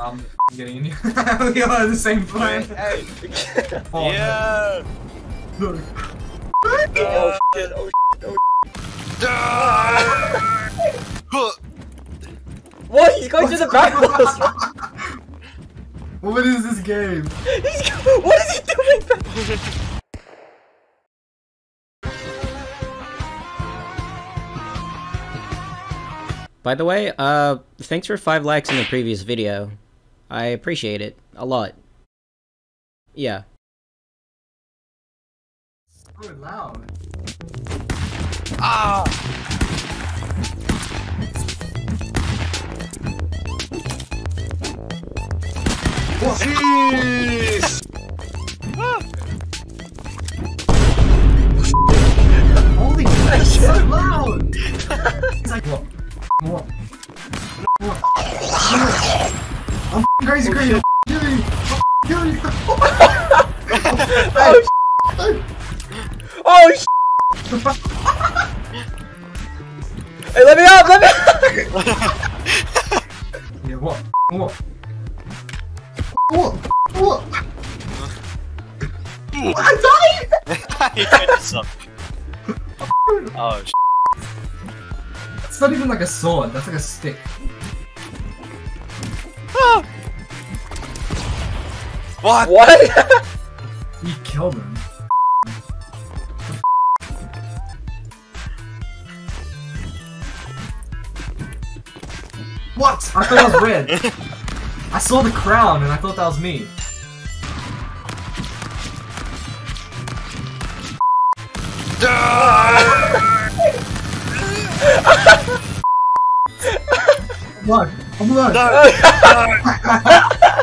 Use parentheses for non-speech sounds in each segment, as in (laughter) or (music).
I'm getting in here. (laughs) we all have the same plan. Hey. (laughs) Oh, yeah. no. oh shit, oh shit, oh (laughs) What? He's going to the barrels! What is this game? He's what is he doing? By the way, uh, thanks for 5 likes in the previous video. I appreciate it. A lot. Yeah. So loud. Ah. Jeez. Holy shit, it's so loud! (laughs) It's like, what? What? What? Crazy, oh, crazy. Kill you! Kill you! Oh, oh sh- Hey, let me out! Let me out! yeah, what? What? What? What? I died! you did something. Oh, sh It's not even like a sword, that's like a stick. Ah. What? What? (laughs) You killed him. What? I thought that was red. I saw the crown and I thought that was me. Look, I'm look.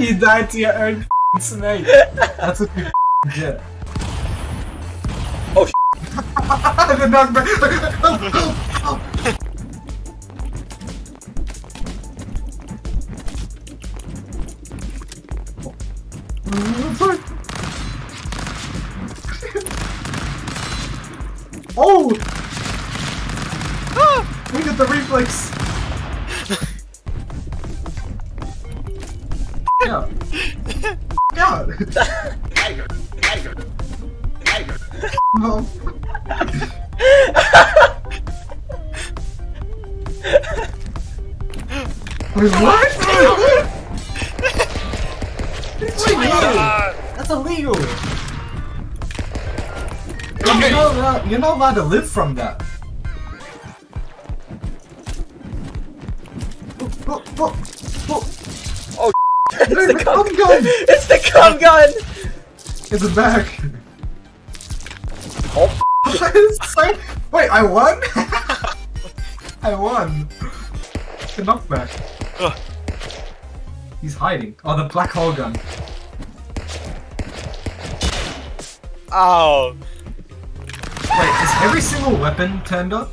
you died to your own f***ing snake. That's what you (laughs) get. Oh, the (laughs) knockback. Oh! (gasps) We at the reflex! (laughs) yeah. Yeah. Tiger, tiger, tiger. No. Wait, what? It's illegal! That's illegal! You're not, allowed, you're not allowed to live from that. Oh, oh, oh, oh it's the the cum cum gun! It's the cum gun! It's a back. Oh, (laughs) like- Wait, I won? (laughs) I won. It's the knockback. Ugh. He's hiding. Oh, the black hole gun. Oh. Wait, is every single weapon turned up?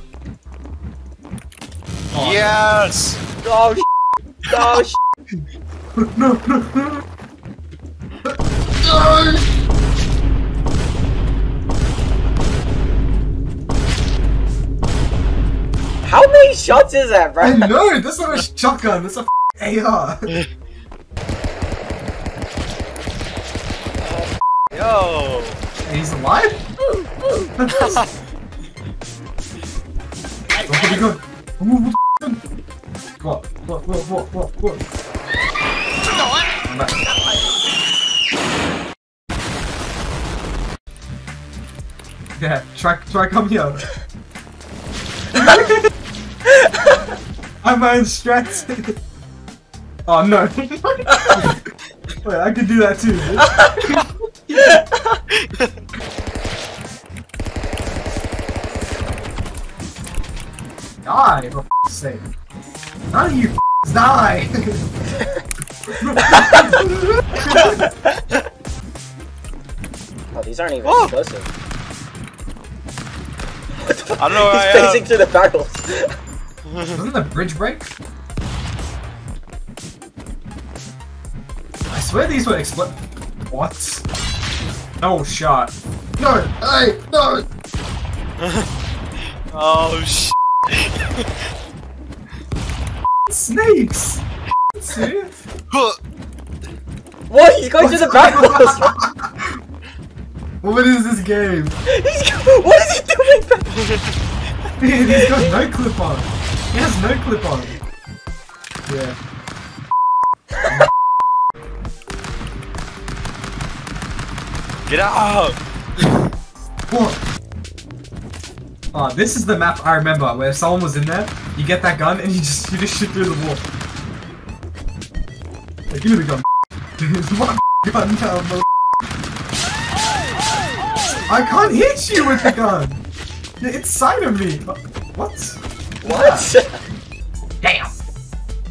Oh, Yes. oh, sh- oh, sh- (laughs) No, no, no. no. How many shots is that, bro? I know, this is not a shotgun, this is a AR. Yo. He's alive? What have we got? Ooh, What? What? What? What? What? What? I'm back. (laughs) Yeah, try, try come here. I'm my own strats. oh no. (laughs) Wait, I can do that too. (laughs) Die, for f***'s sake. None of you f***s die! Oh, these aren't even Oh. explosive. What the? I don't know where (laughs) I He's am. Uh, facing to the barrels. Doesn't the bridge break? I swear these were expl- What? No shot. No! Hey! No! (laughs) Oh sh. Snakes! Serious? Huh. What? He's going to the barrels! What is this game? He's what is he doing? Dude, he's got no clip on. He has no clip on. Yeah. Get out! What? Oh, this is the map I remember where if someone was in there, you get that gun and you just you just shoot through the wall. Like, give me the gun. It's my gun now, bro. I can't hit you with the gun! You're inside of me! What? What? Damn!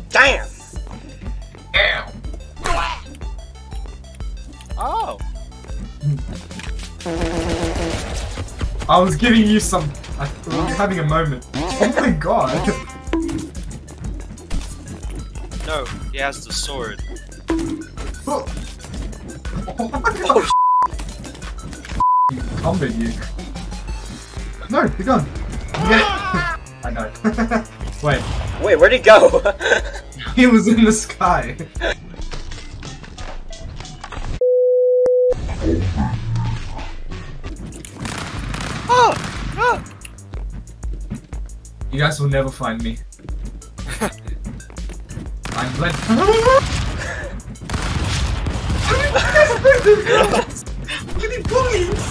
Damn! Damn! Oh! I was giving you some. I was having a moment. Oh my god! No, he has the sword. Oh, oh my god! You combat you. No, the gun! You get it! I know. (laughs) Wait, Wait, where'd he go? (laughs) he was in the sky. Oh! Ah! You guys will never find me. (laughs) I'm bled. Look at bullies!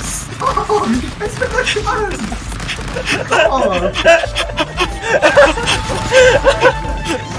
Stop! Guys are (laughs) (laughs) like! Stop! (laughs)